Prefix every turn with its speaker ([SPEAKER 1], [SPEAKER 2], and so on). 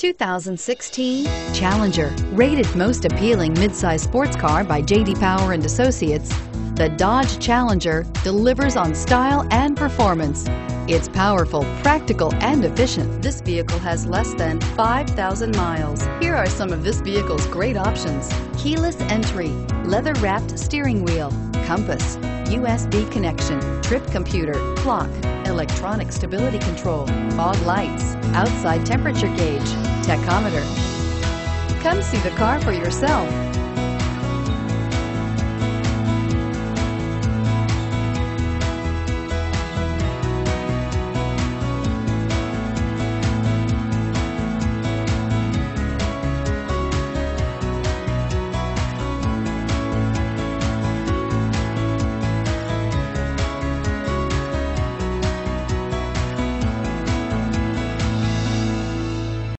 [SPEAKER 1] 2016 Challenger. Rated most appealing midsize sports car by J.D. Power and Associates, the Dodge Challenger delivers on style and performance. It's powerful, practical, and efficient. This vehicle has less than 5,000 miles. Here are some of this vehicle's great options. Keyless entry, leather-wrapped steering wheel, compass, USB connection, trip computer, clock, electronic stability control, fog lights, outside temperature gauge, tachometer. Come see the car for yourself.